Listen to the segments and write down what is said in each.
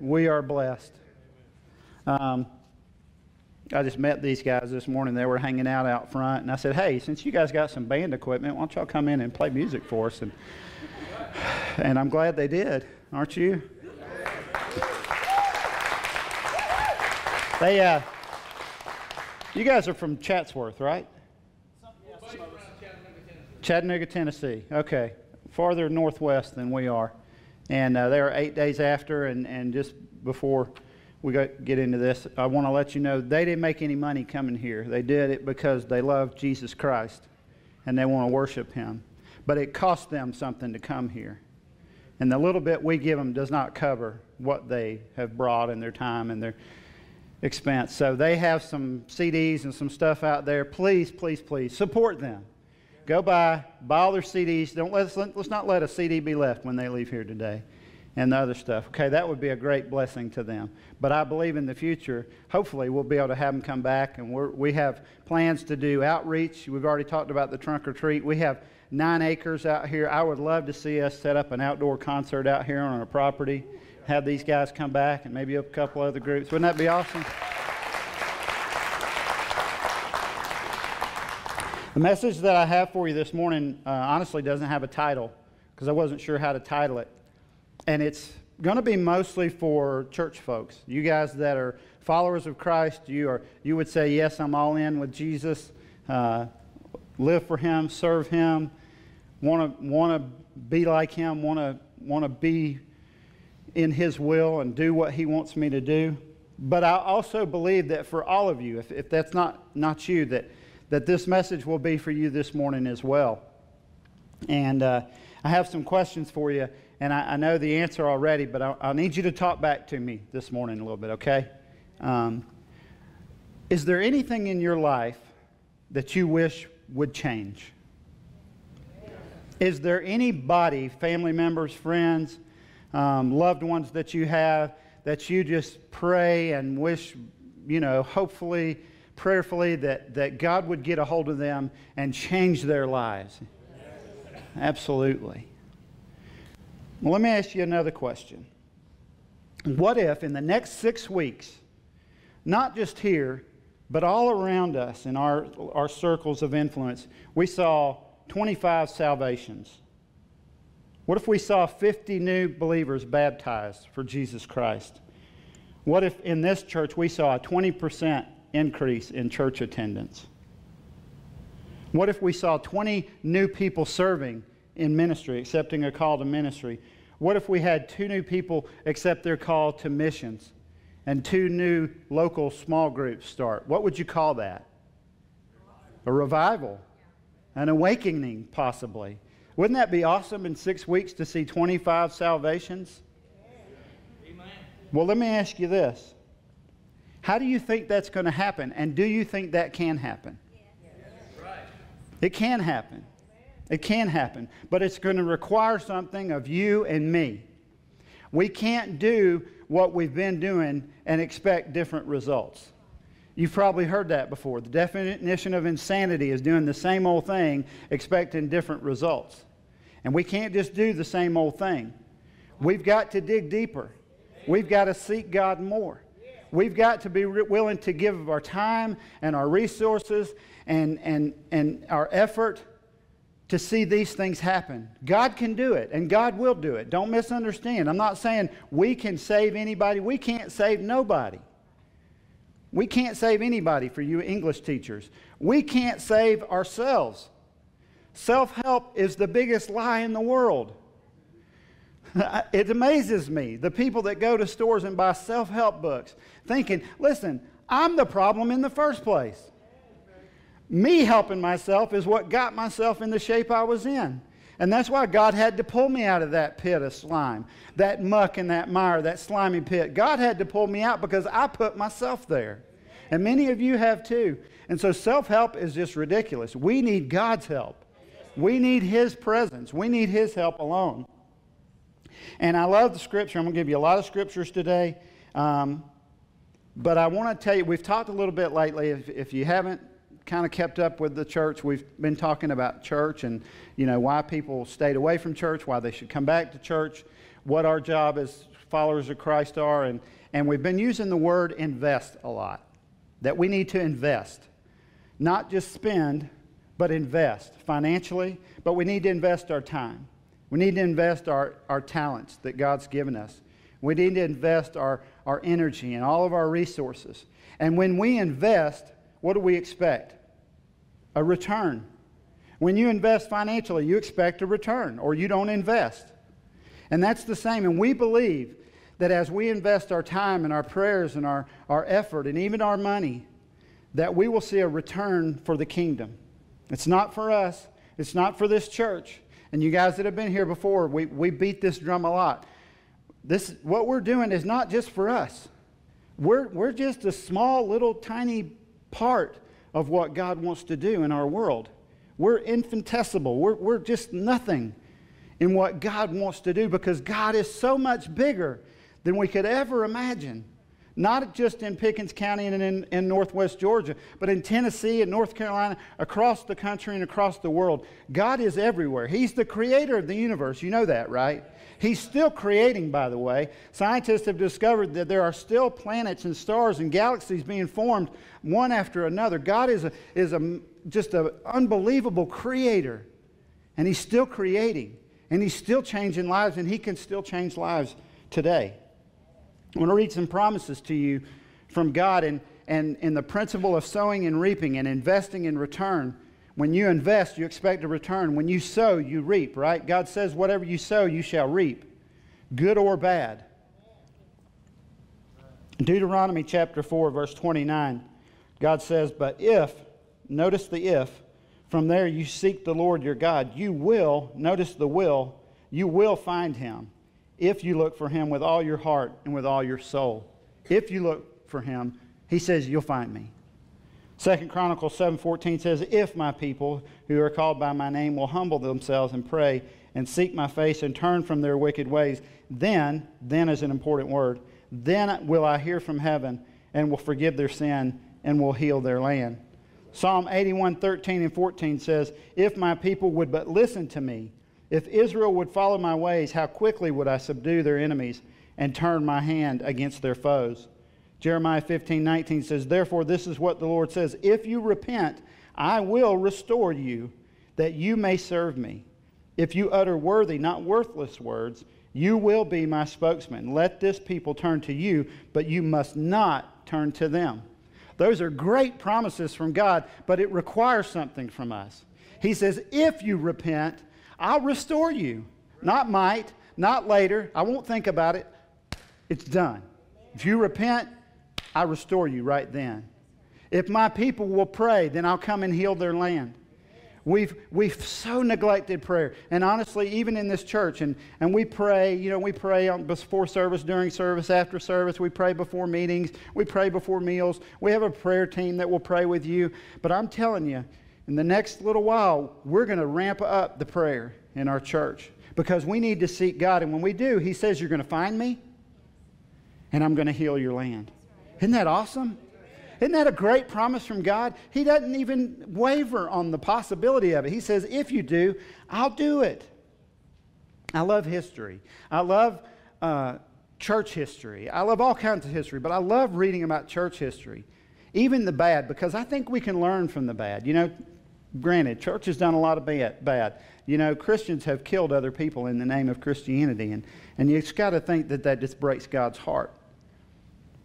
We are blessed. Um, I just met these guys this morning. They were hanging out out front, and I said, "Hey, since you guys got some band equipment, why don't y'all come in and play music for us?" And and I'm glad they did, aren't you? They, uh, you guys are from Chatsworth, right? Chattanooga, Tennessee. Okay, farther northwest than we are, and uh, they are eight days after. And, and just before we got, get into this, I want to let you know they didn't make any money coming here. They did it because they love Jesus Christ, and they want to worship Him. But it cost them something to come here, and the little bit we give them does not cover what they have brought in their time and their expense. So they have some CDs and some stuff out there. Please, please, please support them. Go by, buy all their CDs. Don't let us, let's not let a CD be left when they leave here today and the other stuff. Okay, that would be a great blessing to them. But I believe in the future, hopefully, we'll be able to have them come back. And we're, we have plans to do outreach. We've already talked about the trunk or treat. We have nine acres out here. I would love to see us set up an outdoor concert out here on our property, have these guys come back, and maybe a couple other groups. Wouldn't that be awesome? The message that I have for you this morning uh, honestly doesn't have a title because I wasn't sure how to title it. And it's going to be mostly for church folks. You guys that are followers of Christ, you, are, you would say, Yes, I'm all in with Jesus. Uh, live for Him, serve Him, want to want to be like Him, want to want to be in His will and do what He wants me to do. But I also believe that for all of you, if, if that's not, not you, that that this message will be for you this morning as well. And uh, I have some questions for you, and I, I know the answer already, but I, I, need you to talk back to me this morning a little bit, okay? Um, is there anything in your life that you wish would change? Is there anybody, family members, friends, um, loved ones that you have that you just pray and wish, you know, hopefully prayerfully that, that God would get a hold of them and change their lives? Absolutely. Well, let me ask you another question. What if in the next six weeks, not just here, but all around us in our, our circles of influence, we saw 25 salvations? What if we saw 50 new believers baptized for Jesus Christ? What if in this church we saw a 20% increase in church attendance? What if we saw 20 new people serving in ministry, accepting a call to ministry? What if we had two new people accept their call to missions and two new local small groups start? What would you call that? A revival, an awakening, possibly. Wouldn't that be awesome in six weeks to see 25 salvations? Well, let me ask you this how do you think that's going to happen? And do you think that can happen? It can happen. It can happen. But it's going to require something of you and me. We can't do what we've been doing and expect different results. You've probably heard that before. The definition of insanity is doing the same old thing, expecting different results. And we can't just do the same old thing. We've got to dig deeper. We've got to seek God more. We've got to be willing to give our time and our resources and, and, and our effort to see these things happen. God can do it, and God will do it. Don't misunderstand. I'm not saying we can save anybody, we can't save nobody. We can't save anybody for you English teachers. We can't save ourselves. Self help is the biggest lie in the world. it amazes me, the people that go to stores and buy self help books, thinking, listen, I'm the problem in the first place. Me helping myself is what got myself in the shape I was in. And that's why God had to pull me out of that pit of slime, that muck and that mire, that slimy pit. God had to pull me out because I put myself there. And many of you have too. And so self help is just ridiculous. We need God's help. We need His presence. We need His help alone. And I love the scripture. I'm going to give you a lot of scriptures today. Um, but I want to tell you, we've talked a little bit lately. If, if you haven't kind of kept up with the church, we've been talking about church and, you know, why people stayed away from church, why they should come back to church, what our job as followers of Christ are, and, and we've been using the word invest a lot. That we need to invest. Not just spend, but invest financially, but we need to invest our time. We need to invest our, our talents that God's given us. We need to invest our, our energy and all of our resources. And when we invest, what do we expect? A return. When you invest financially, you expect a return, or you don't invest. And that's the same. And we believe that as we invest our time and our prayers and our, our effort and even our money, that we will see a return for the kingdom. It's not for us, it's not for this church. And you guys that have been here before, we, we beat this drum a lot. This, what we're doing is not just for us. We're, we're just a small, little, tiny part of what God wants to do in our world. We're infinitesimal. We're, we're just nothing in what God wants to do because God is so much bigger than we could ever imagine. Not just in Pickens County and in, in Northwest Georgia, but in Tennessee and North Carolina, across the country and across the world. God is everywhere. He's the creator of the universe. You know that, right? He's still creating, by the way. Scientists have discovered that there are still planets and stars and galaxies being formed one after another. God is, a, is a, just an unbelievable creator, and He's still creating, and He's still changing lives, and He can still change lives today. I want to read some promises to you from God and, and, and the principle of sowing and reaping and investing in return. When you invest, you expect a return. When you sow, you reap, right? God says, whatever you sow, you shall reap, good or bad. Deuteronomy chapter 4, verse 29, God says, But if, notice the if, from there you seek the Lord your God, you will, notice the will, you will find him if you look for him with all your heart and with all your soul. If you look for him, he says, you'll find me. Second Chronicles 7:14 says, "If my people who are called by my name will humble themselves and pray and seek my face and turn from their wicked ways, then, then is an important word, then will I hear from heaven and will forgive their sin and will heal their land." Psalm 81:13 and 14 says, "If my people would but listen to me, if Israel would follow my ways, how quickly would I subdue their enemies and turn my hand against their foes?" Jeremiah 15, 19 says, Therefore, this is what the Lord says If you repent, I will restore you, that you may serve me. If you utter worthy, not worthless words, you will be my spokesman. Let this people turn to you, but you must not turn to them. Those are great promises from God, but it requires something from us. He says, If you repent, I'll restore you. Not might, not later. I won't think about it. It's done. If you repent, I restore you right then. If my people will pray, then I'll come and heal their land. We've, we've so neglected prayer. And honestly, even in this church, and, and we pray, you know, we pray on, before service, during service, after service. We pray before meetings. We pray before meals. We have a prayer team that will pray with you. But I'm telling you, in the next little while, we're going to ramp up the prayer in our church because we need to seek God. And when we do, He says, You're going to find me, and I'm going to heal your land. Isn't that awesome? Isn't that a great promise from God? He doesn't even waver on the possibility of it. He says, if you do, I'll do it. I love history. I love uh, church history. I love all kinds of history, but I love reading about church history, even the bad, because I think we can learn from the bad. You know, granted, church has done a lot of bad. You know, Christians have killed other people in the name of Christianity, and, and you've got to think that that just breaks God's heart.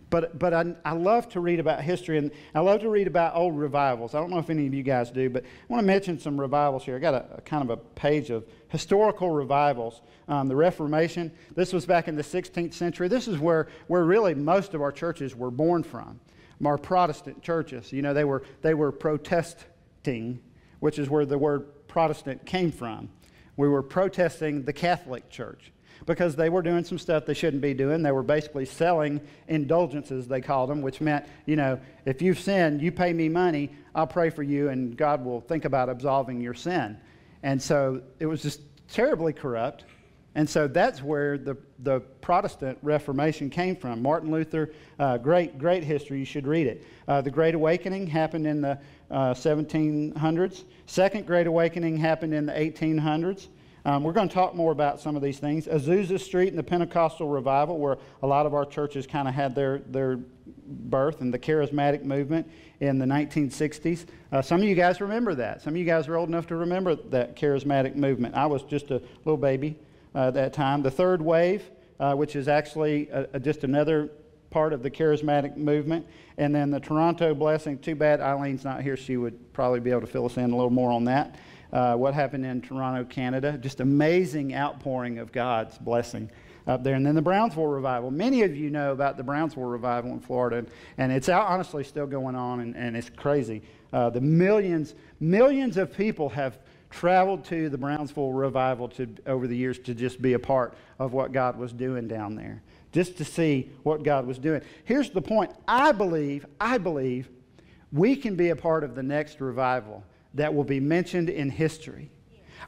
But, but I, I love to read about history, and I love to read about old revivals. I don't know if any of you guys do, but I want to mention some revivals here. I got a, a kind of a page of historical revivals. Um, the Reformation, this was back in the 16th century. This is where, where really most of our churches were born from. Our Protestant churches, you know, they were, they were protesting, which is where the word Protestant came from. We were protesting the Catholic Church because they were doing some stuff they shouldn't be doing. They were basically selling indulgences, they called them, which meant, you know, if you've sinned, you pay me money, I'll pray for you, and God will think about absolving your sin. And so it was just terribly corrupt. And so that's where the, the Protestant Reformation came from. Martin Luther, uh, great, great history. You should read it. Uh, the Great Awakening happened in the uh, 1700s. Second Great Awakening happened in the 1800s. Um, we're going to talk more about some of these things. Azusa Street and the Pentecostal revival, where a lot of our churches kind of had their, their birth, and the charismatic movement in the 1960s. Uh, some of you guys remember that. Some of you guys are old enough to remember that charismatic movement. I was just a little baby uh, at that time. The third wave, uh, which is actually a, a, just another part of the charismatic movement. And then the Toronto blessing. Too bad Eileen's not here. She would probably be able to fill us in a little more on that uh, what happened in Toronto, Canada. Just amazing outpouring of God's blessing up there. And then the Brownsville revival. Many of you know about the Brownsville revival in Florida, and it's honestly still going on, and, and it's crazy. Uh, the millions, millions of people have traveled to the Brownsville revival to, over the years to just be a part of what God was doing down there, just to see what God was doing. Here's the point I believe, I believe we can be a part of the next revival that will be mentioned in history.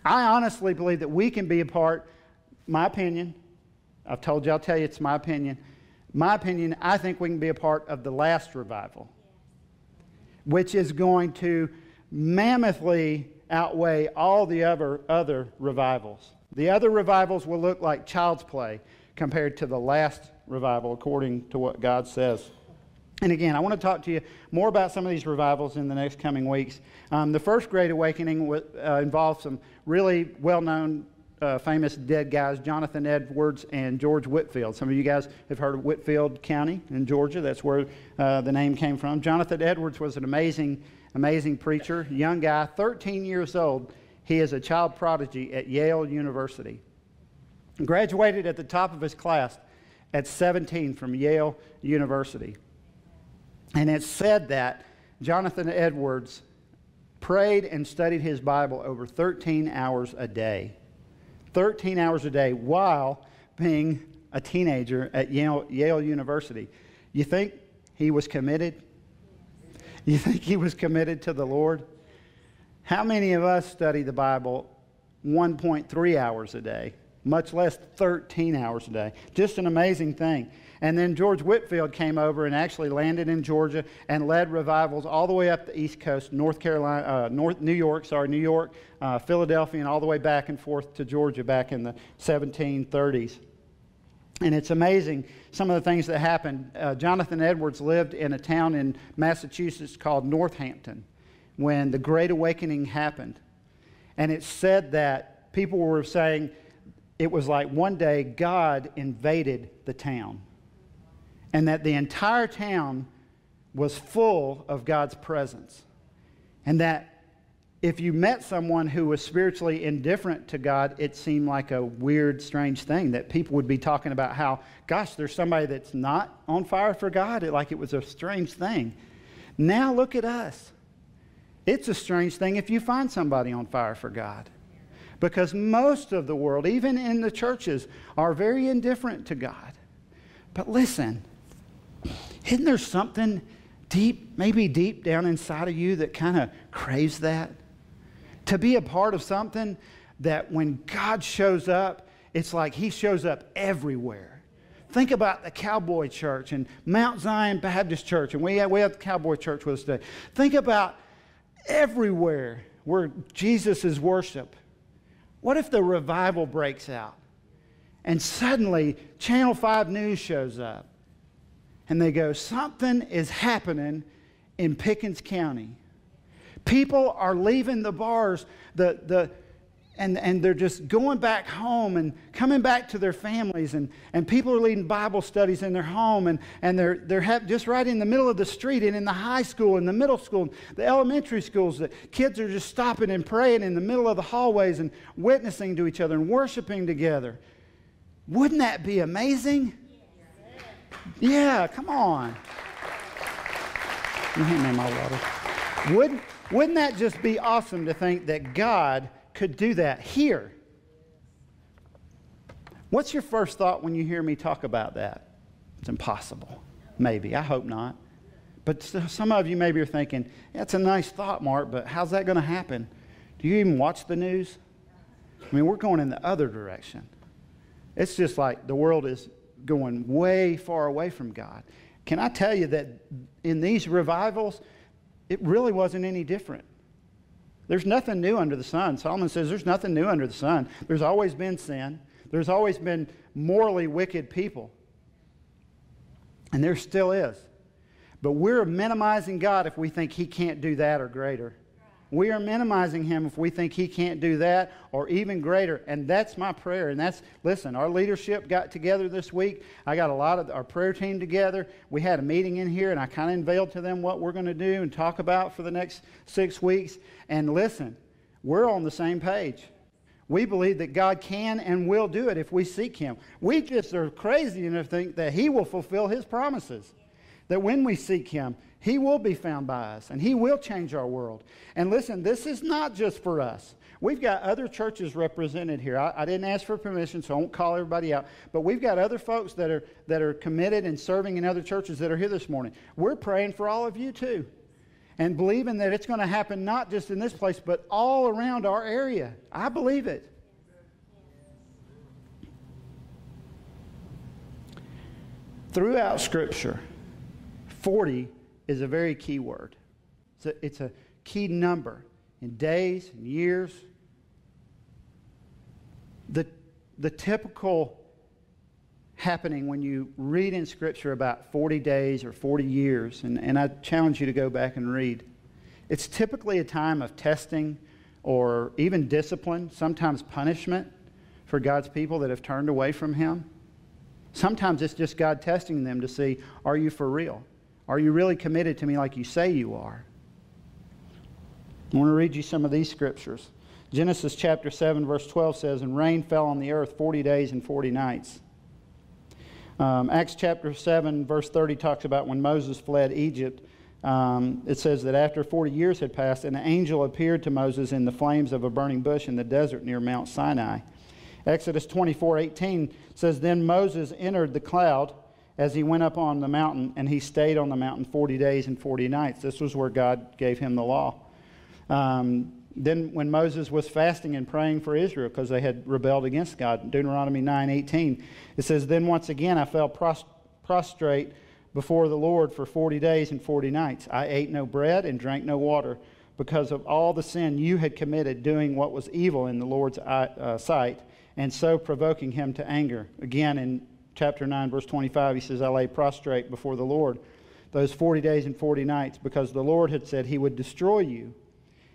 I honestly believe that we can be a part, my opinion, I've told you, I'll tell you it's my opinion. My opinion, I think we can be a part of the last revival, which is going to mammothly outweigh all the other, other revivals. The other revivals will look like child's play compared to the last revival, according to what God says. And again, I want to talk to you more about some of these revivals in the next coming weeks. Um, the first Great Awakening uh, involved some really well known, uh, famous dead guys, Jonathan Edwards and George Whitefield. Some of you guys have heard of Whitfield County in Georgia. That's where uh, the name came from. Jonathan Edwards was an amazing, amazing preacher, young guy, 13 years old. He is a child prodigy at Yale University. Graduated at the top of his class at 17 from Yale University. And it's said that Jonathan Edwards prayed and studied his Bible over 13 hours a day. 13 hours a day while being a teenager at Yale, Yale University. You think he was committed? You think he was committed to the Lord? How many of us study the Bible 1.3 hours a day, much less 13 hours a day? Just an amazing thing. And then George Whitefield came over and actually landed in Georgia and led revivals all the way up the East Coast, North Carolina, uh, North New York, sorry, New York, uh, Philadelphia, and all the way back and forth to Georgia back in the 1730s. And it's amazing some of the things that happened. Uh, Jonathan Edwards lived in a town in Massachusetts called Northampton when the Great Awakening happened. And it said that people were saying it was like one day God invaded the town and that the entire town was full of God's presence. And that if you met someone who was spiritually indifferent to God, it seemed like a weird, strange thing that people would be talking about how, gosh, there's somebody that's not on fire for God, it, like it was a strange thing. Now look at us. It's a strange thing if you find somebody on fire for God. Because most of the world, even in the churches, are very indifferent to God. But listen, isn't there something deep, maybe deep down inside of you that kind of craves that? To be a part of something that when God shows up, it's like He shows up everywhere. Think about the Cowboy Church and Mount Zion Baptist Church, and we have, we have the Cowboy Church with us today. Think about everywhere where Jesus is worship. What if the revival breaks out and suddenly Channel 5 News shows up? And they go, Something is happening in Pickens County. People are leaving the bars, the, the, and, and they're just going back home and coming back to their families. And, and people are leading Bible studies in their home. And, and they're, they're have, just right in the middle of the street and in the high school, and the middle school, the elementary schools. The kids are just stopping and praying in the middle of the hallways and witnessing to each other and worshiping together. Wouldn't that be amazing? Yeah, come on. You hand me my water. Wouldn't, wouldn't that just be awesome to think that God could do that here? What's your first thought when you hear me talk about that? It's impossible. Maybe. I hope not. But some of you maybe are thinking, that's a nice thought, Mark, but how's that going to happen? Do you even watch the news? I mean, we're going in the other direction. It's just like the world is going way far away from God. Can I tell you that in these revivals, it really wasn't any different? There's nothing new under the sun. Solomon says there's nothing new under the sun. There's always been sin, there's always been morally wicked people. And there still is. But we're minimizing God if we think He can't do that or greater. We are minimizing him if we think he can't do that or even greater. And that's my prayer. And that's, listen, our leadership got together this week. I got a lot of our prayer team together. We had a meeting in here, and I kind of unveiled to them what we're going to do and talk about for the next six weeks. And listen, we're on the same page. We believe that God can and will do it if we seek him. We just are crazy enough to think that he will fulfill his promises. That when we seek him, he will be found by us and He will change our world. And listen, this is not just for us. We've got other churches represented here. I, I, didn't ask for permission, so I won't call everybody out. But we've got other folks that are, that are committed and serving in other churches that are here this morning. We're praying for all of you too. And believing that it's going to happen not just in this place, but all around our area. I believe it. Throughout Scripture, 40 is a very key word. It's a, it's a key number in days and years. The, the typical happening when you read in Scripture about 40 days or 40 years, and, and I challenge you to go back and read, it's typically a time of testing or even discipline, sometimes punishment for God's people that have turned away from Him. Sometimes it's just God testing them to see, are you for real? Are you really committed to me like you say you are? I want to read you some of these scriptures. Genesis chapter 7, verse 12 says, And rain fell on the earth 40 days and 40 nights. Um, Acts chapter 7, verse 30 talks about when Moses fled Egypt. Um, it says that after 40 years had passed, an angel appeared to Moses in the flames of a burning bush in the desert near Mount Sinai. Exodus 24, 18 says, Then Moses entered the cloud as he went up on the mountain, and he stayed on the mountain 40 days and 40 nights. This was where God gave him the law. Um, then when Moses was fasting and praying for Israel because they had rebelled against God, Deuteronomy 9:18, it says, "Then once again I fell prostrate before the Lord for 40 days and 40 nights. I ate no bread and drank no water because of all the sin you had committed doing what was evil in the Lord's uh, sight and so provoking him to anger." Again in chapter 9, verse 25, he says, I lay prostrate before the Lord those 40 days and 40 nights because the Lord had said he would destroy you.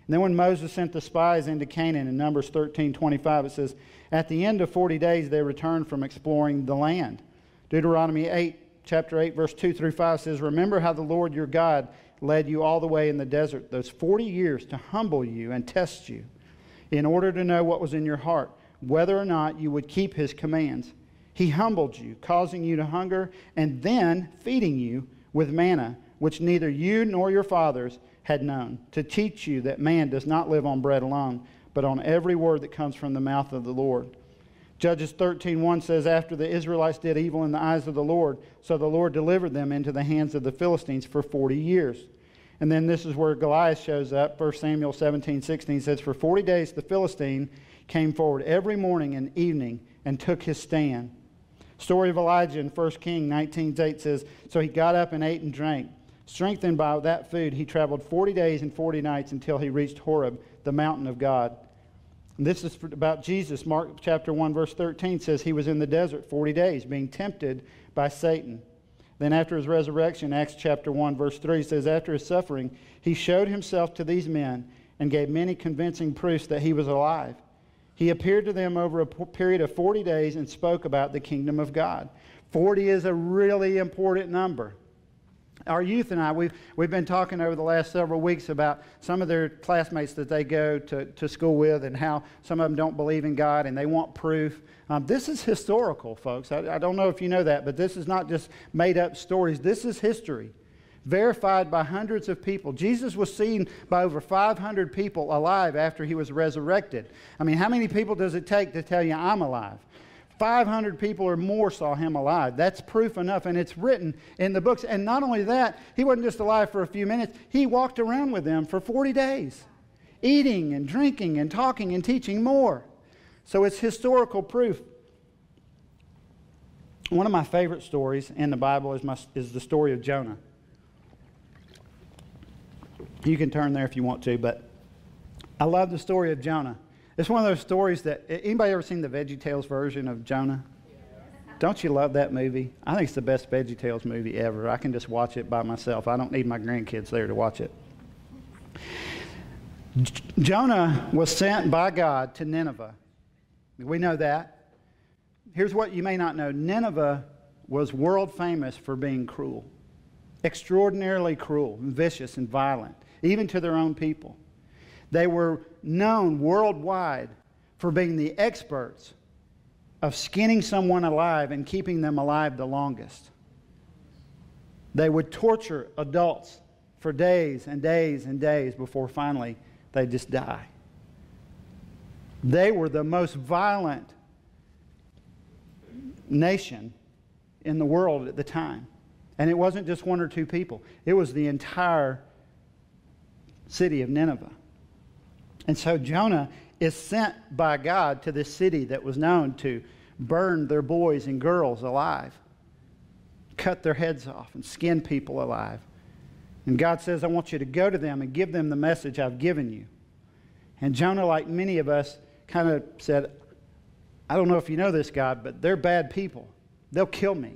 And then when Moses sent the spies into Canaan in Numbers 13, 25, it says, At the end of 40 days they returned from exploring the land. Deuteronomy 8, chapter 8, verse 2 through 5 says, Remember how the Lord your God led you all the way in the desert those 40 years to humble you and test you in order to know what was in your heart, whether or not you would keep his commands. He humbled you, causing you to hunger, and then feeding you with manna, which neither you nor your fathers had known, to teach you that man does not live on bread alone, but on every word that comes from the mouth of the Lord. Judges 13:1 says after the Israelites did evil in the eyes of the Lord, so the Lord delivered them into the hands of the Philistines for 40 years. And then this is where Goliath shows up. 1 Samuel 17:16 says for 40 days the Philistine came forward every morning and evening and took his stand. Story of Elijah in 1 King 19:8 says, So he got up and ate and drank. Strengthened by that food, he traveled 40 days and 40 nights until he reached Horeb, the mountain of God. And this is about Jesus. Mark chapter 1, verse 13 says he was in the desert 40 days, being tempted by Satan. Then, after his resurrection, Acts chapter 1, verse 3 says, After his suffering, he showed himself to these men and gave many convincing proofs that he was alive. He appeared to them over a period of 40 days and spoke about the kingdom of God. 40 is a really important number. Our youth and I, we've, we've been talking over the last several weeks about some of their classmates that they go to, to school with and how some of them don't believe in God and they want proof. Um, this is historical, folks. I, I don't know if you know that, but this is not just made up stories. This is history verified by hundreds of people. Jesus was seen by over 500 people alive after he was resurrected. I mean, how many people does it take to tell you I'm alive? 500 people or more saw him alive. That's proof enough, and it's written in the books. And not only that, he wasn't just alive for a few minutes, he walked around with them for 40 days, eating and drinking and talking and teaching more. So it's historical proof. One of my favorite stories in the Bible is, my, is the story of Jonah. You can turn there if you want to, but I love the story of Jonah. It's one of those stories that anybody ever seen the Veggie Tales version of Jonah? Don't you love that movie? I think it's the best Veggie Tales movie ever. I can just watch it by myself. I don't need my grandkids there to watch it. Jonah was sent by God to Nineveh. We know that. Here's what you may not know Nineveh was world famous for being cruel, extraordinarily cruel, vicious, and violent, even to their own people. They were known worldwide for being the experts of skinning someone alive and keeping them alive the longest. They would torture adults for days and days and days before finally they just die. They were the most violent nation in the world at the time. And it wasn't just one or two people, it was the entire city of Nineveh. And so Jonah is sent by God to this city that was known to burn their boys and girls alive, cut their heads off, and skin people alive. And God says, I want you to go to them and give them the message I've given you. And Jonah, like many of us, kind of said, I don't know if you know this, God, but they're bad people. They'll kill me.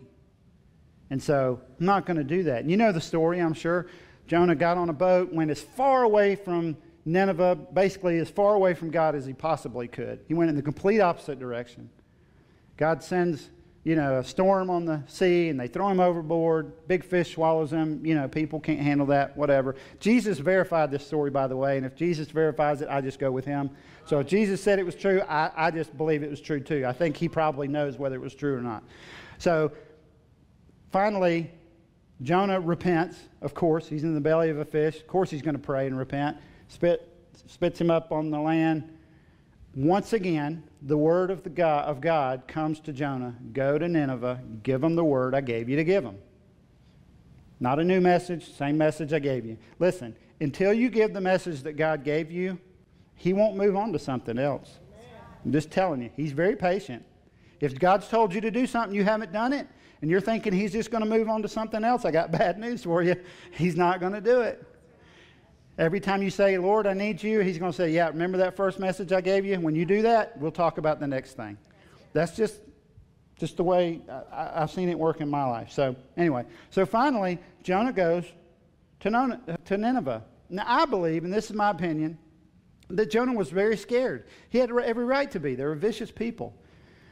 And so I'm not going to do that. And you know the story, I'm sure. Jonah got on a boat, went as far away from Nineveh, basically as far away from God as he possibly could. He went in the complete opposite direction. God sends, you know, a storm on the sea and they throw him overboard. Big fish swallows him. You know, people can't handle that, whatever. Jesus verified this story, by the way, and if Jesus verifies it, I just go with him. So if Jesus said it was true, I, I just believe it was true too. I think he probably knows whether it was true or not. So finally, Jonah repents, of course. He's in the belly of a fish. Of course, he's going to pray and repent spit, spits him up on the land. Once again, the word of, the God, of God comes to Jonah Go to Nineveh, give them the word I gave you to give them. Not a new message, same message I gave you. Listen, until you give the message that God gave you, He won't move on to something else. I'm just telling you, He's very patient. If God's told you to do something, you haven't done it, and you're thinking He's just going to move on to something else, I got bad news for you. He's not going to do it. Every time you say, Lord, I need you, he's going to say, Yeah, remember that first message I gave you? When you do that, we'll talk about the next thing. That's just, just the way I, have seen it work in my life. So, anyway, so finally, Jonah goes to, to Nineveh. Now, I believe, and this is my opinion, that Jonah was very scared. He had every right to be. They were vicious people.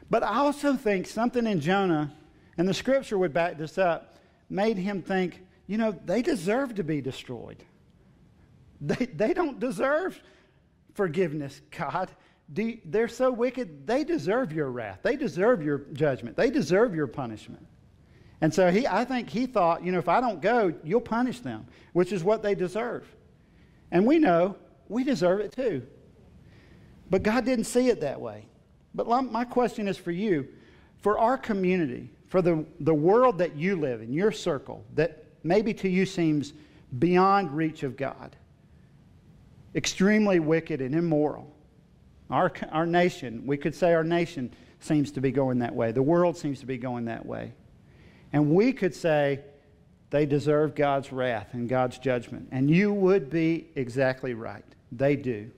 But I also think something in Jonah, and the scripture would back this up, made him think, you know, they deserve to be destroyed. They, they don't deserve forgiveness, God. Do, they're so wicked, they deserve your wrath. They deserve your judgment. They deserve your punishment. And so he, I think he thought, you know, if I don't go, you'll punish them, which is what they deserve. And we know we deserve it too. But God didn't see it that way. But my question is for you, for our community, for the, the world that you live in, your circle, that maybe to you seems beyond reach of God extremely wicked and immoral. Our, our nation, we could say our nation seems to be going that way. The world seems to be going that way. And we could say they deserve God's wrath and God's judgment. And you would be exactly right. They do.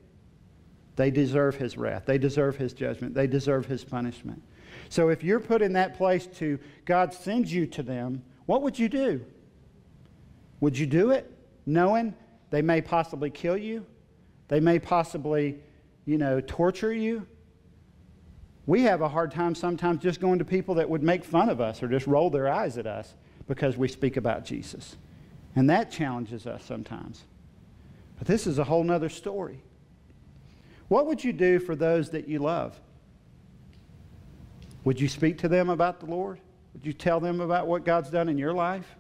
They deserve his wrath. They deserve his judgment. They deserve his punishment. So if you're put in that place to God sends you to them, what would you do? Would you do it knowing they may possibly kill you? They may possibly, you know, torture you. We have a hard time sometimes just going to people that would make fun of us or just roll their eyes at us because we speak about Jesus. And that challenges us sometimes. But this is a whole nother story. What would you do for those that you love? Would you speak to them about the Lord? Would you tell them about what God's done in your life?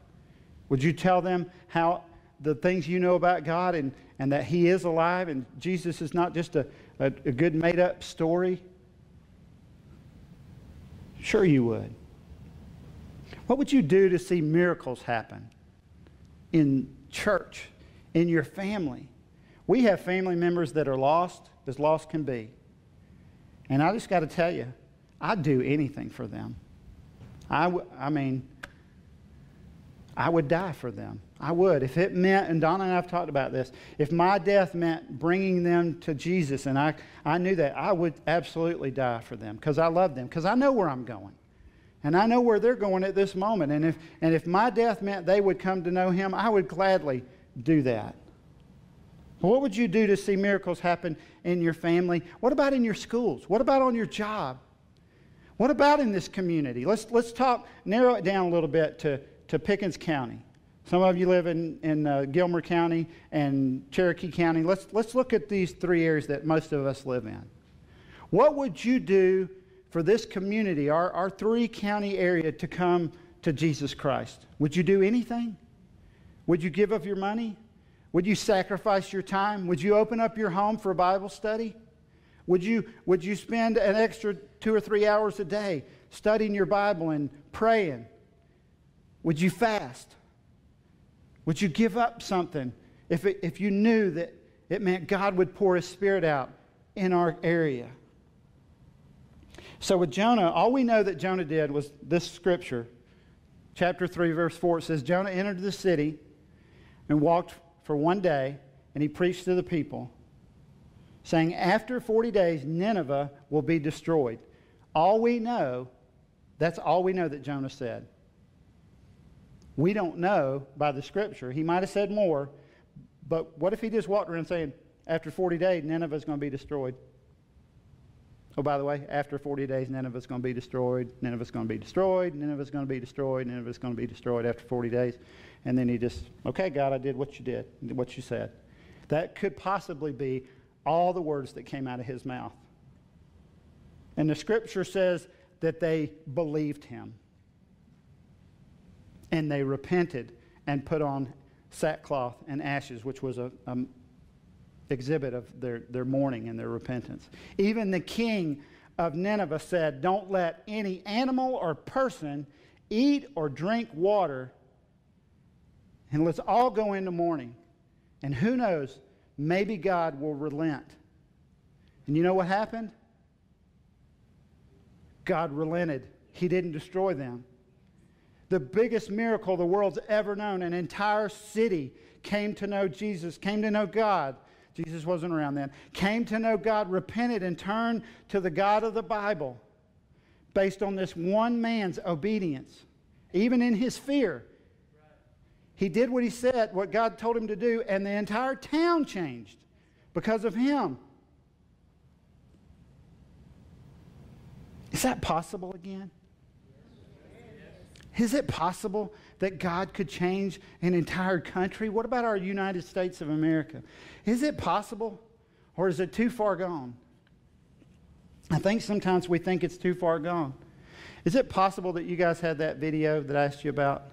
Would you tell them how the things you know about God and, and that He is alive and Jesus is not just a, a, a good made up story? Sure, you would. What would you do to see miracles happen in church, in your family? We have family members that are lost, as lost can be. And I just got to tell you, I'd do anything for them. I, w- I mean, I would die for them. I would. If it meant, and Donna and I have talked about this, if my death meant bringing them to Jesus, and I, I knew that, I would absolutely die for them because I love them, because I know where I'm going. And I know where they're going at this moment. And if, and if my death meant they would come to know him, I would gladly do that. What would you do to see miracles happen in your family? What about in your schools? What about on your job? What about in this community? Let's, let's talk, narrow it down a little bit to, to Pickens County. Some of you live in, in uh, Gilmer County and Cherokee County. Let's, let's look at these three areas that most of us live in. What would you do for this community, our, our three county area, to come to Jesus Christ? Would you do anything? Would you give up your money? Would you sacrifice your time? Would you open up your home for a Bible study? Would you, would you spend an extra two or three hours a day studying your Bible and praying? Would you fast? Would you give up something if, it, if you knew that it meant God would pour His Spirit out in our area? So with Jonah, all we know that Jonah did was this scripture, chapter 3, verse 4. It says, Jonah entered the city and walked for one day, and he preached to the people, saying, After 40 days, Nineveh will be destroyed. All we know, that's all we know that Jonah said. We don't know by the scripture. He might have said more, but what if he just walked around saying, After 40 days, Nineveh is going to be destroyed? Oh, by the way, after 40 days, Nineveh is going to be destroyed. Nineveh is going to be destroyed. Nineveh is going to be destroyed. Nineveh is going to be destroyed after 40 days. And then he just, okay, God, I did what you did, what you said. That could possibly be all the words that came out of his mouth. And the scripture says that they believed him. And they repented and put on sackcloth and ashes, which was a, a exhibit of their, their mourning and their repentance. Even the king of Nineveh said, Don't let any animal or person eat or drink water and let's all go into mourning. And who knows, maybe God will relent. And you know what happened? God relented. He didn't destroy them. The biggest miracle the world's ever known, an entire city came to know Jesus, came to know God. Jesus wasn't around then. Came to know God, repented, and turned to the God of the Bible based on this one man's obedience, even in his fear. He did what he said, what God told him to do, and the entire town changed because of him. Is that possible again? Is it possible that God could change an entire country? What about our United States of America? Is it possible or is it too far gone? I think sometimes we think it's too far gone. Is it possible that you guys had that video that I asked you about?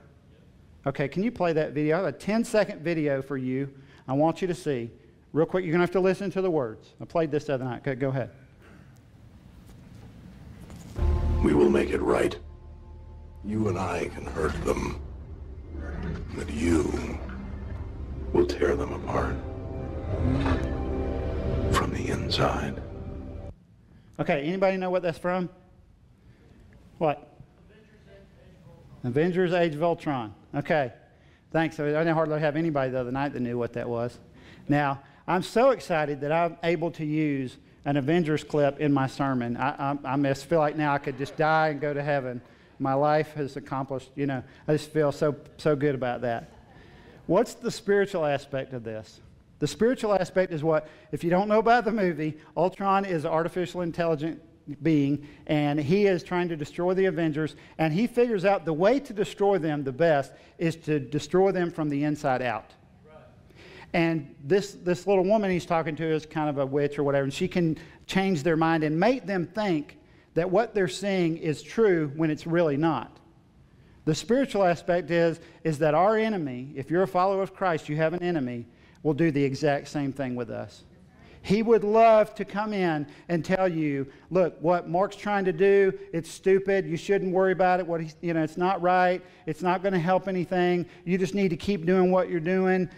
Okay, can you play that video? I have a 10 second video for you. I want you to see. Real quick, you're going to have to listen to the words. I played this the other night. Okay, go ahead. We will make it right. You and I can hurt them. But you will tear them apart. From the inside. Okay, anybody know what that's from? What? Avengers Age of Ultron. Okay, thanks. I didn't hardly have anybody the other night that knew what that was. Now, I'm so excited that I'm able to use an Avengers clip in my sermon. I, I, I just feel like now I could just die and go to heaven. My life has accomplished, you know, I just feel so, so good about that. What's the spiritual aspect of this? The spiritual aspect is what, if you don't know about the movie, Ultron is an artificial intelligent being, and he is trying to destroy the Avengers, and he figures out the way to destroy them the best is to destroy them from the inside out. And this, this little woman he's talking to is kind of a witch or whatever, and she can change their mind and make them think that what they're seeing is true when it's really not. The spiritual aspect is, is that our enemy, if you're a follower of Christ, you have an enemy, will do the exact same thing with us. He would love to come in and tell you, look, what Mark's trying to do, it's stupid. You shouldn't worry about it. What he, you know, it's not right. It's not going to help anything. You just need to keep doing what you're doing.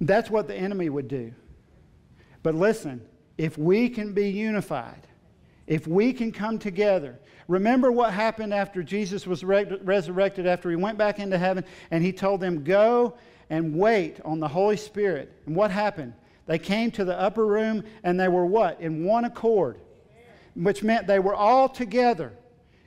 That's what the enemy would do. But listen, if we can be unified, if we can come together. Remember what happened after Jesus was re- resurrected, after he went back into heaven, and he told them, Go and wait on the Holy Spirit. And what happened? They came to the upper room and they were what? In one accord, which meant they were all together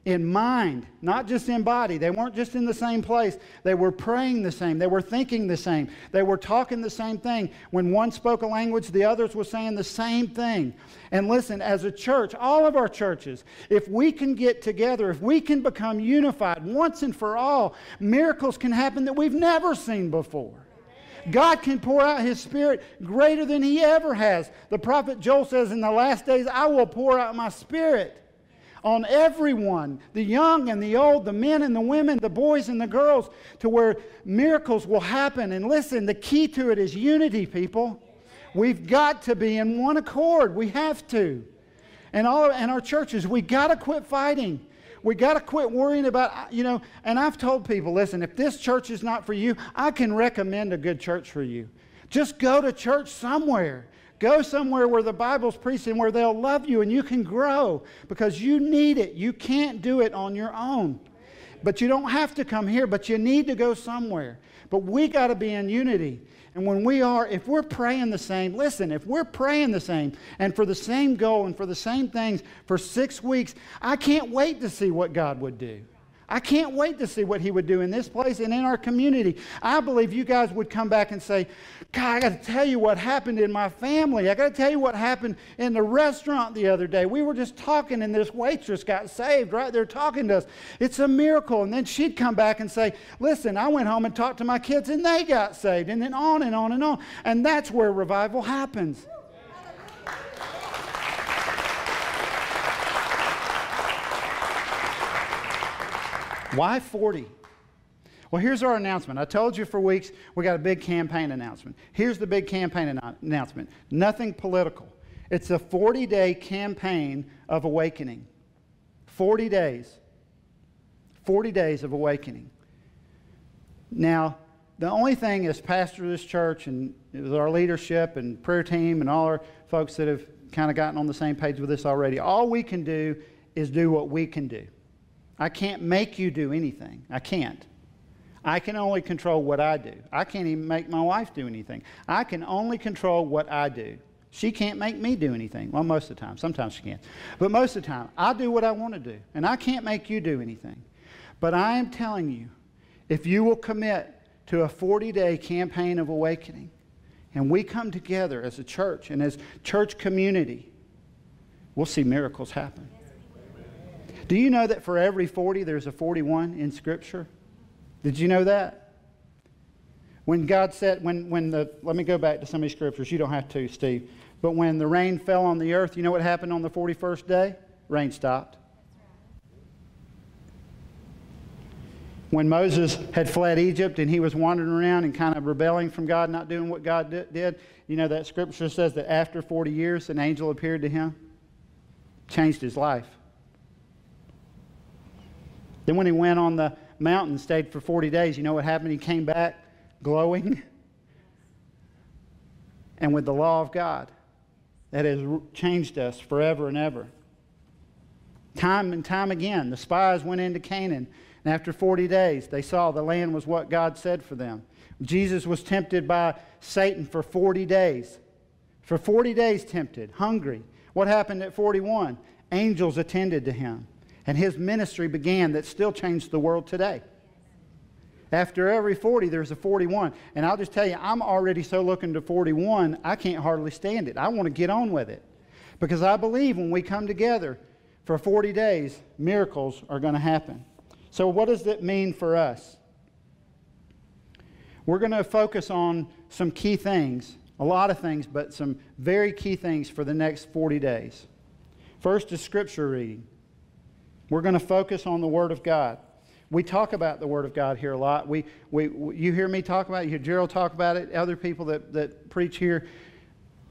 in mind, not just in body. They weren't just in the same place. They were praying the same. They were thinking the same. They were talking the same thing. When one spoke a language, the others were saying the same thing. And listen, as a church, all of our churches, if we can get together, if we can become unified once and for all, miracles can happen that we've never seen before. God can pour out His Spirit greater than He ever has. The prophet Joel says, In the last days, I will pour out my Spirit on everyone, the young and the old, the men and the women, the boys and the girls, to where miracles will happen. And listen, the key to it is unity, people. We've got to be in one accord. We have to. And all and our churches, we got to quit fighting. We got to quit worrying about, uh, you know, and I've told people, listen, if this church is not for you, I can recommend a good church for you. Just go to church somewhere. Go somewhere where the Bible's preaching, where they'll love you and you can grow because you need it. You can't do it on your own. But you don't have to come here, but you need to go somewhere. But we got to be in unity. And when we are, if we're praying the same, listen, if we're praying the same and for the same goal and for the same things for six weeks, I can't wait to see what God would do. I can't wait to see what he would do in this place and in our community. I believe you guys would come back and say, God, I got to tell you what happened in my family. I got to tell you what happened in the restaurant the other day. We were just talking, and this waitress got saved right there talking to us. It's a miracle. And then she'd come back and say, Listen, I went home and talked to my kids, and they got saved. And then on and on and on. And that's where revival happens. Why 40? Well, here's our announcement. I told you for weeks we got a big campaign announcement. Here's the big campaign announcement nothing political. It's a 40 day campaign of awakening. 40 days. 40 days of awakening. Now, the only thing as pastor of this church and with our leadership and prayer team and all our folks that have kind of gotten on the same page with this already, all we can do is do what we can do. I can't make you do anything. I can't. I can only control what I do. I can't even make my wife do anything. I can only control what I do. She can't make me do anything. Well, most of the time. Sometimes she can. But most of the time, I do what I want to do. And I can't make you do anything. But I am telling you, if you will commit to a 40 day campaign of awakening, and we come together as a church and as church community, we'll see miracles happen. Do you know that for every 40, there's a 41 in Scripture? Did you know that? When God said, when, when the, let me go back to some of these scriptures. You don't have to, Steve. But when the rain fell on the earth, you know what happened on the 41st day? Rain stopped. When Moses had fled Egypt and he was wandering around and kind of rebelling from God, not doing what God did, you know that scripture says that after 40 years, an angel appeared to him, changed his life. Then when he went on the mountain, stayed for 40 days, you know what happened? He came back glowing and with the law of God that has changed us forever and ever. Time and time again, the spies went into Canaan, and after 40 days, they saw the land was what God said for them. Jesus was tempted by Satan for 40 days. For 40 days, tempted, hungry. What happened at 41? Angels attended to him. And his ministry began that still changed the world today. After every 40, there's a 41. And I'll just tell you, I'm already so looking to 41, I can't hardly stand it. I want to get on with it. Because I believe when we come together for 40 days, miracles are going to happen. So, what does that mean for us? We're going to focus on some key things, a lot of things, but some very key things for the next 40 days. First is scripture reading. We're going to focus on the Word of God. We talk about the Word of God here a lot. We, we, you hear me talk about it, you hear Gerald talk about it, other people that, that preach here.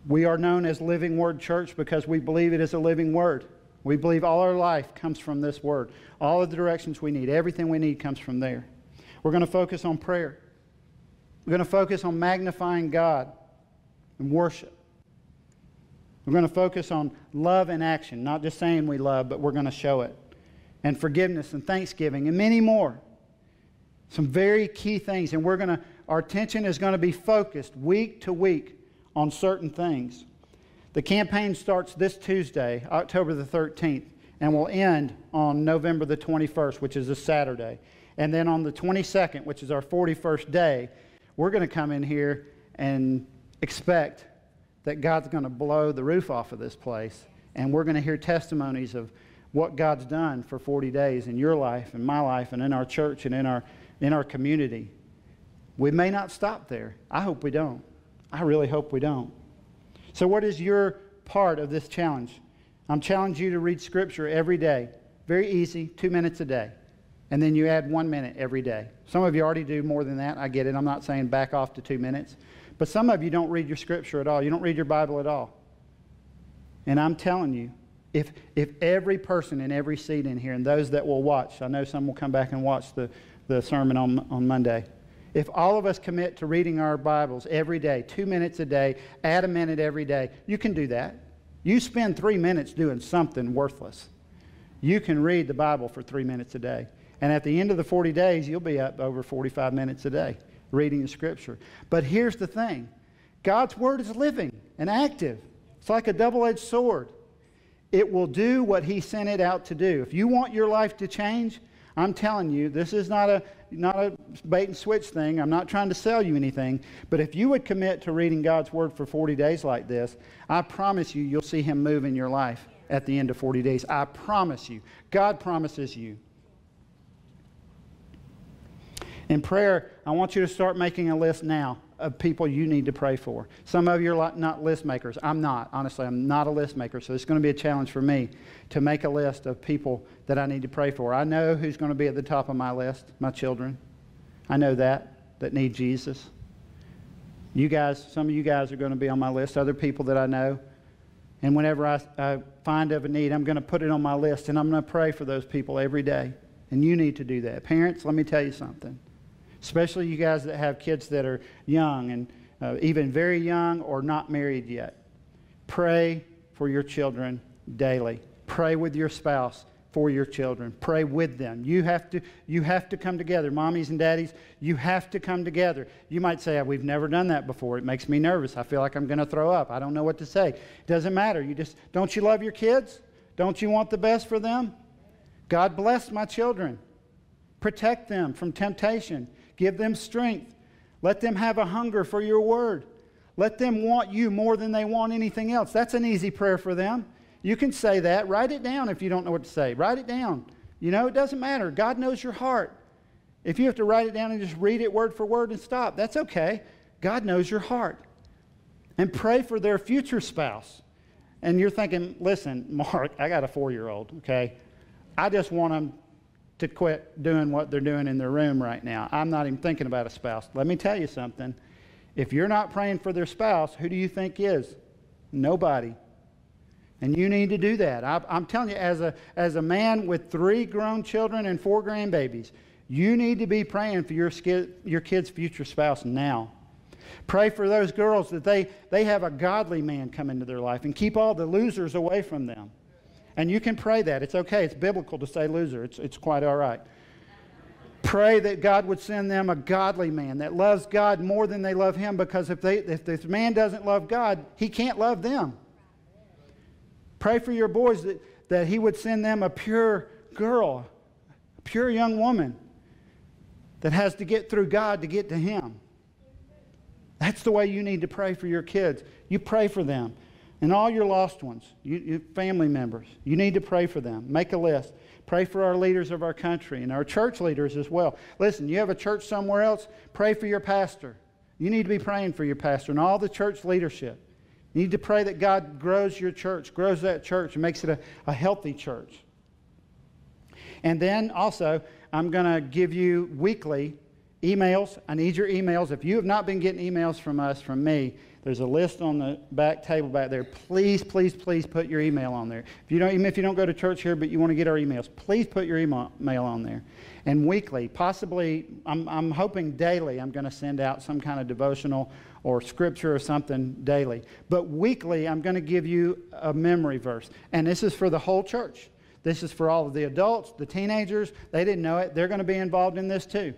We are known as Living Word Church because we believe it is a living Word. We believe all our life comes from this Word. All of the directions we need, everything we need comes from there. We're going to focus on prayer. We're going to focus on magnifying God and worship. We're going to focus on love and action, not just saying we love, but we're going to show it. And forgiveness and thanksgiving and many more. Some very key things. And we're going to, our attention is going to be focused week to week on certain things. The campaign starts this Tuesday, October the 13th, and will end on November the 21st, which is a Saturday. And then on the 22nd, which is our 41st day, we're going to come in here and expect that God's going to blow the roof off of this place. And we're going to hear testimonies of what God's done for 40 days in your life and my life and in our church and in our, in our community. We may not stop there. I hope we don't. I really hope we don't. So, what is your part of this challenge? I'm challenging you to read Scripture every day. Very easy, two minutes a day. And then you add one minute every day. Some of you already do more than that. I get it. I'm not saying back off to two minutes. But some of you don't read your Scripture at all. You don't read your Bible at all. And I'm telling you, if, if every person in every seat in here, and those that will watch, I know some will come back and watch the, the sermon on, on Monday. If all of us commit to reading our Bibles every day, two minutes a day, add a minute every day, you can do that. You spend three minutes doing something worthless. You can read the Bible for three minutes a day. And at the end of the 40 days, you'll be up over 45 minutes a day reading the Scripture. But here's the thing God's Word is living and active, it's like a double edged sword. It will do what He sent it out to do. If you want your life to change, I'm telling you, this is not a, not a bait and switch thing. I'm not trying to sell you anything. But if you would commit to reading God's Word for 40 days like this, I promise you, you'll see Him move in your life at the end of 40 days. I promise you. God promises you. In prayer, I want you to start making a list now of people you need to pray for. Some of you are not list makers. I'm not. Honestly, I'm not a list maker, so it's going to be a challenge for me to make a list of people that I need to pray for. I know who's going to be at the top of my list my children. I know that, that need Jesus. You guys, some of you guys are going to be on my list, other people that I know. And whenever I, I find of a need, I'm going to put it on my list and I'm going to pray for those people every day. And you need to do that. Parents, let me tell you something especially you guys that have kids that are young and uh, even very young or not married yet. Pray for your children daily. Pray with your spouse for your children. Pray with them. You have to, you have to come together. Mommies and daddies, you have to come together. You might say, We've never done that before. It makes me nervous. I feel like I'm going to throw up. I don't know what to say. It doesn't matter. You just, don't you love your kids? Don't you want the best for them? God bless my children. Protect them from temptation. Give them strength. Let them have a hunger for your word. Let them want you more than they want anything else. That's an easy prayer for them. You can say that. Write it down if you don't know what to say. Write it down. You know, it doesn't matter. God knows your heart. If you have to write it down and just read it word for word and stop, that's okay. God knows your heart. And pray for their future spouse. And you're thinking, listen, Mark, I got a four year old, okay? I just want them to quit doing what they're doing in their room right now. I'm not even thinking about a spouse. Let me tell you something. If you're not praying for their spouse, who do you think is? Nobody. And you need to do that. I, am telling you, as a, as a man with three grown children and four grandbabies, you need to be praying for your, your kid's future spouse now. Pray for those girls that they, they have a godly man come into their life and keep all the losers away from them. And you can pray that. It's okay. It's biblical to say loser. It's, it's quite all right. Pray that God would send them a godly man that loves God more than they love him because if, they, if this man doesn't love God, he can't love them. Pray for your boys that, that he would send them a pure girl, a pure young woman that has to get through God to get to him. That's the way you need to pray for your kids. You pray for them. And all your lost ones, you, you, family members, you need to pray for them. Make a list. Pray for our leaders of our country and our church leaders as well. Listen, you have a church somewhere else, pray for your pastor. You need to be praying for your pastor and all the church leadership. You need to pray that God grows your church, grows that church, and makes it a, a healthy church. And then also, I'm going to give you weekly emails. I need your emails. If you have not been getting emails from us, from me, There's a list on the back table back there. Please, please, please put your email on there. If you don't, even if you don't go to church here, but you want to get our emails, please put your email on there. And weekly, possibly, I'm, I'm hoping daily, I'm going to send out some kind of devotional or scripture or something daily. But weekly, I'm going to give you a memory verse. And this is for the whole church. This is for all of the adults, the teenagers. They didn't know it. They're going to be involved in this too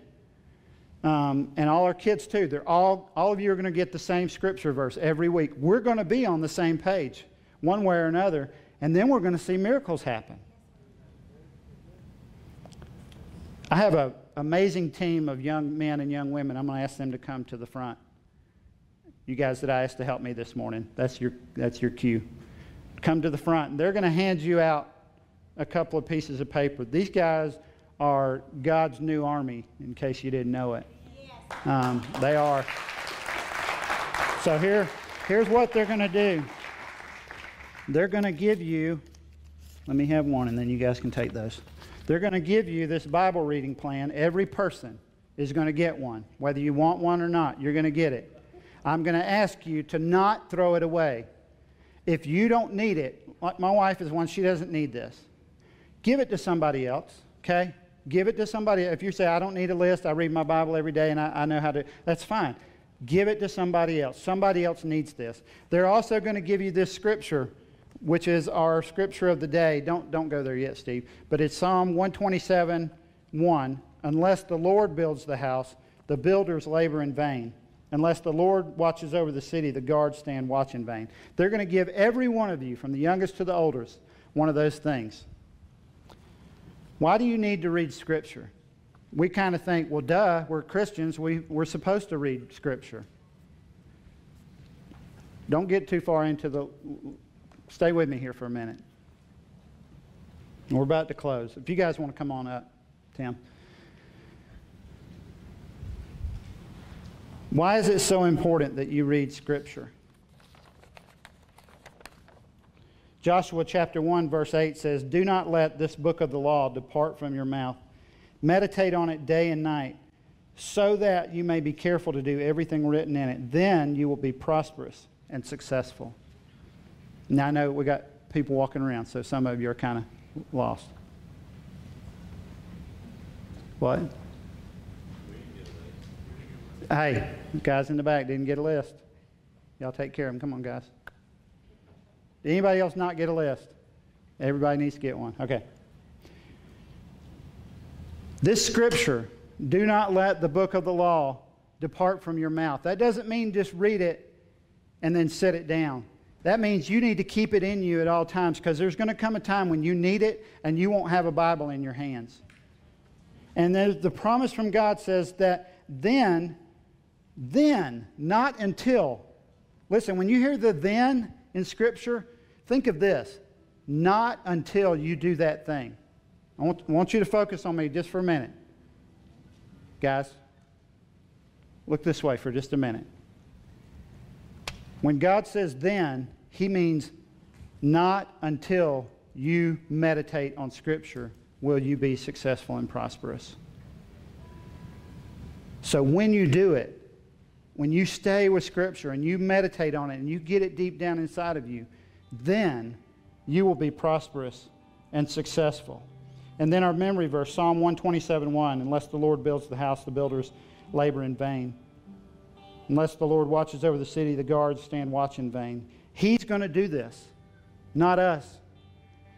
um, and all our kids too. They're all, all of you are going to get the same scripture verse every week. We're going to be on the same page, one way or another, and then we're going to see miracles happen. I have an amazing team of young men and young women. I'm going to ask them to come to the front. You guys that I asked to help me this morning, that's your, that's your cue. Come to the front. They're going to hand you out a couple of pieces of paper. These guys are God's new army, in case you didn't know it. Um, they are. So here, here's what they're going to do. They're going to give you, let me have one and then you guys can take those. They're going to give you this Bible reading plan. Every person is going to get one. Whether you want one or not, you're going to get it. I'm going to ask you to not throw it away. If you don't need it, like my wife is one, she doesn't need this. Give it to somebody else, okay? Give it to somebody. If you say, I don't need a list, I read my Bible every day and I, I know how to, that's fine. Give it to somebody else. Somebody else needs this. They're also going to give you this scripture, which is our scripture of the day. Don't, don't go there yet, Steve. But it's Psalm 127 1. Unless the Lord builds the house, the builders labor in vain. Unless the Lord watches over the city, the guards stand watch in vain. They're going to give every one of you, from the youngest to the oldest, one of those things. Why do you need to read Scripture? We kind of think, well, duh, we're Christians, we, we're supposed to read Scripture. Don't get too far into the. Stay with me here for a minute. We're about to close. If you guys want to come on up, Tim. Why is it so important that you read Scripture? Joshua chapter 1, verse 8 says, Do not let this book of the law depart from your mouth. Meditate on it day and night, so that you may be careful to do everything written in it. Then you will be prosperous and successful. Now, I know we got people walking around, so some of you are kind of lost. What? Hey, guys in the back didn't get a list. Y'all take care of them. Come on, guys. Did anybody else not get a list? Everybody needs to get one. Okay. This scripture, do not let the book of the law depart from your mouth. That doesn't mean just read it and then set it down. That means you need to keep it in you at all times because there's going to come a time when you need it and you won't have a Bible in your hands. And the promise from God says that then, then, not until, listen, when you hear the then in Scripture, Think of this not until you do that thing. I want, want you to focus on me just for a minute. Guys, look this way for just a minute. When God says then, he means not until you meditate on Scripture will you be successful and prosperous. So when you do it, when you stay with Scripture and you meditate on it and you get it deep down inside of you, then you will be prosperous and successful. And then our memory verse, Psalm 127 1 Unless the Lord builds the house, the builders labor in vain. Unless the Lord watches over the city, the guards stand watch in vain. He's going to do this, not us.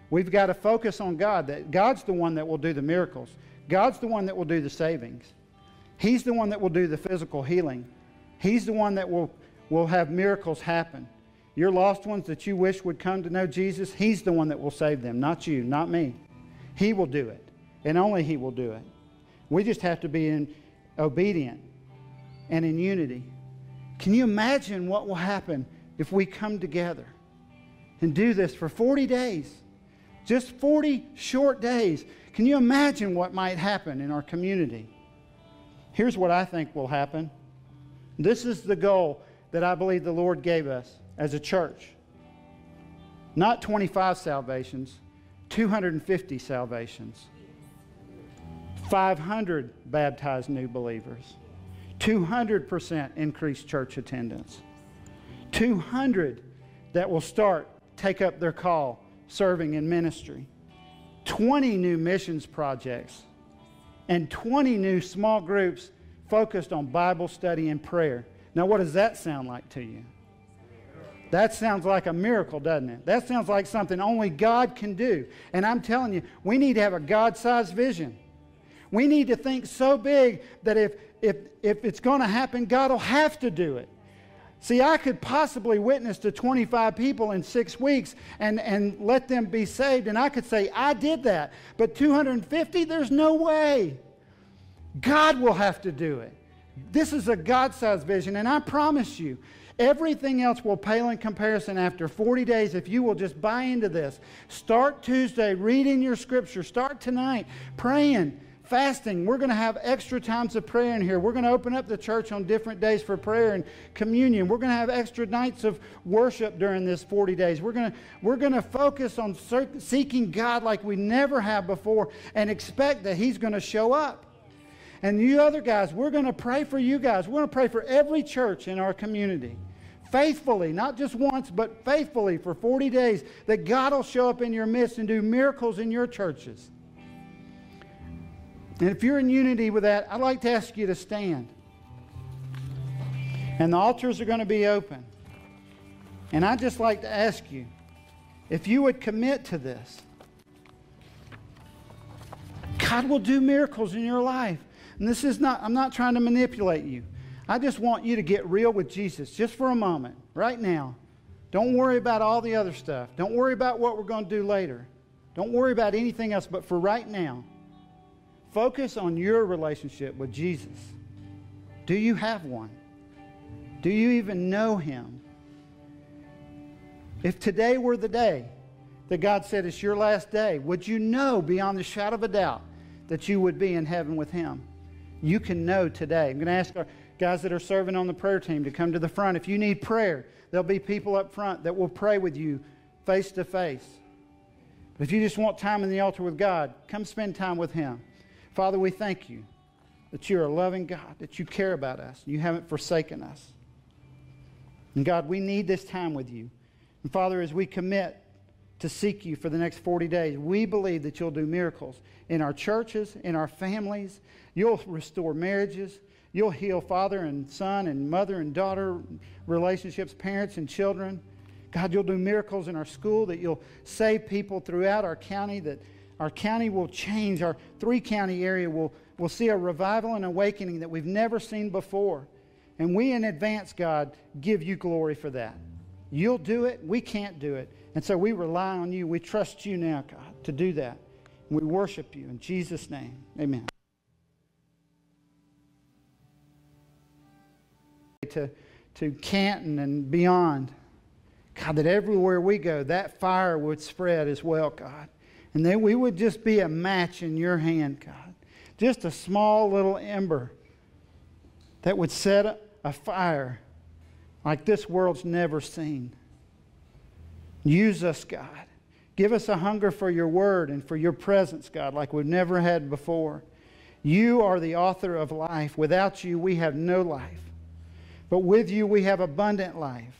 We've got to focus on God, that God's the one that will do the miracles. God's the one that will do the savings. He's the one that will do the physical healing. He's the one that will, will have miracles happen. Your lost ones that you wish would come to know Jesus, He's the one that will save them, not you, not me. He will do it, and only He will do it. We just have to be in, obedient and in unity. Can you imagine what will happen if we come together and do this for 40 days? Just 40 short days. Can you imagine what might happen in our community? Here's what I think will happen. This is the goal that I believe the Lord gave us as a church. Not 25 salvations, 250 salvations, 500 baptized new believers, 200% increased church attendance, 200 that will start, take up their call, serving in ministry, 20 new missions projects, and 20 new small groups focused on Bible study and prayer. Now, what does that sound like to you? That sounds like a miracle, doesn't it? That sounds like something only God can do. And I'm telling you, we need to have a God sized vision. We need to think so big that if, if, if it's going to happen, God will have to do it. See, I could possibly witness to 25 people in six weeks and, and let them be saved, and I could say, I did that. But 250, there's no way. God will have to do it. This is a God sized vision, and I promise you, everything else will pale in comparison after 40 days if you will just buy into this. Start Tuesday reading your scripture, start tonight praying fasting. We're going to have extra times of prayer in here. We're going to open up the church on different days for prayer and communion. We're going to have extra nights of worship during this 40 days. We're going to, we're going to focus on seeking God like we never have before and expect that He's going to show up. And you other guys, we're going to pray for you guys. We're going to pray for every church in our community. Faithfully, not just once, but faithfully for 40 days, that God will show up in your midst and do miracles in your churches. And if you're in unity with that, I'd like to ask you to stand. And the altars are going to be open. And I'd just like to ask you if you would commit to this. God will do miracles in your life. And this is not, I'm not trying to manipulate you. I just want you to get real with Jesus just for a moment, right now. Don't worry about all the other stuff. Don't worry about what we're going to do later. Don't worry about anything else, but for right now, Focus on your relationship with Jesus. Do you have one? Do you even know him? If today were the day that God said it's your last day, would you know beyond the shadow of a doubt that you would be in heaven with him? You can know today. I'm going to ask our guys that are serving on the prayer team to come to the front. If you need prayer, there'll be people up front that will pray with you face to face. But if you just want time in the altar with God, come spend time with him. Father, we thank you that you're a loving God, that you care about us, you haven't forsaken us. And God, we need this time with you. And Father, as we commit to seek you for the next 40 days, we believe that you'll do miracles in our churches, in our families. You'll restore marriages. You'll heal father and son and mother and daughter relationships, parents and children. God, you'll do miracles in our school, that you'll save people throughout our county, that our county will change. Our three county area will, will see a revival and awakening that we've never seen before. And we, in advance, God, give you glory for that. You'll do it. We can't do it. And so we rely on you. We trust you now, God, to do that. We worship you. In Jesus' name, amen. To, to Canton and beyond. God, that everywhere we go, that fire would spread as well, God. And that we would just be a match in your hand, God. Just a small little ember that would set a fire like this world's never seen. Use us, God. Give us a hunger for your word and for your presence, God, like we've never had before. You are the author of life. Without you, we have no life. But with you, we have abundant life.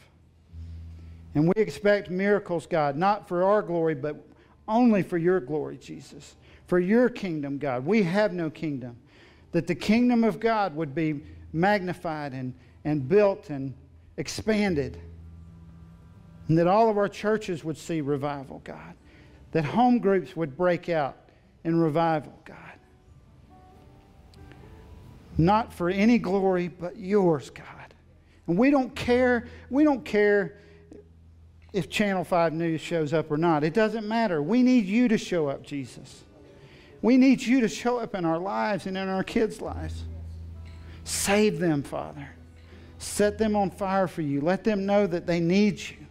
And we expect miracles, God, not for our glory, but only for your glory, Jesus, for your kingdom, God. We have no kingdom. That the kingdom of God would be magnified and, and built and expanded. And that all of our churches would see revival, God. That home groups would break out in revival, God. Not for any glory but yours, God. And we don't care, we don't care if Channel 5 News shows up or not. It doesn't matter. We need you to show up, Jesus. We need you to show up in our lives and in our kids' lives. Save them, Father. Set them on fire for you. Let them know that they need you.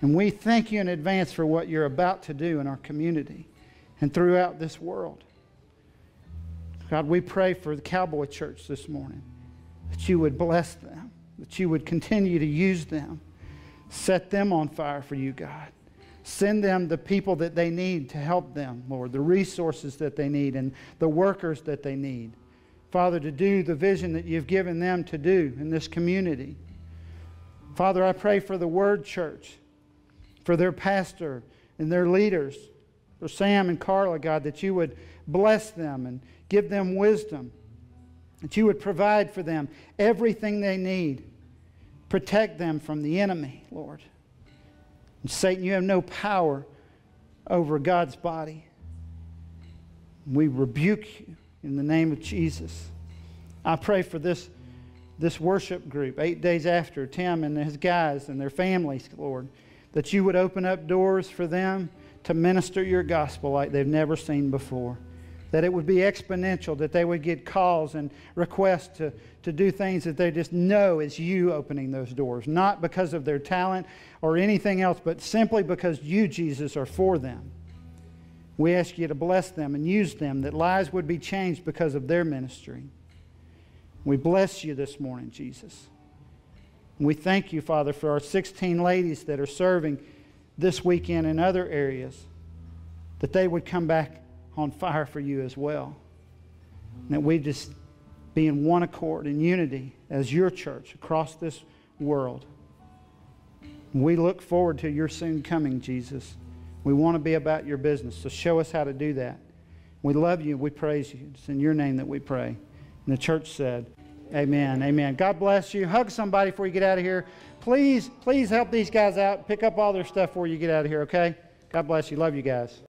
And we thank you in advance for what you're about to do in our community and throughout this world. God, we pray for the Cowboy Church this morning that you would bless them, that you would continue to use them Set them on fire for you, God. Send them the people that they need to help them, Lord, the resources that they need and the workers that they need. Father, to do the vision that you've given them to do in this community. Father, I pray for the Word Church, for their pastor and their leaders, for Sam and Carla, God, that you would bless them and give them wisdom, that you would provide for them everything they need. Protect them from the enemy, Lord. And Satan, you have no power over God's body. We rebuke you in the name of Jesus. I pray for this, this worship group, eight days after, Tim and his guys and their families, Lord, that you would open up doors for them to minister your gospel like they've never seen before. That it would be exponential, that they would get calls and requests to, to do things that they just know is you opening those doors, not because of their talent or anything else, but simply because you, Jesus, are for them. We ask you to bless them and use them, that lives would be changed because of their ministry. We bless you this morning, Jesus. We thank you, Father, for our 16 ladies that are serving this weekend in other areas, that they would come back on fire for you as well. And that we just be in one accord, in unity, as your church across this world. We look forward to your soon coming, Jesus. We want to be about your business, so show us how to do that. We love you. We praise you. It's in your name that we pray. And the church said, Amen. Amen. God bless you. Hug somebody before you get out of here. Please, please help these guys out. Pick up all their stuff before you get out of here, okay? God bless you. Love you guys.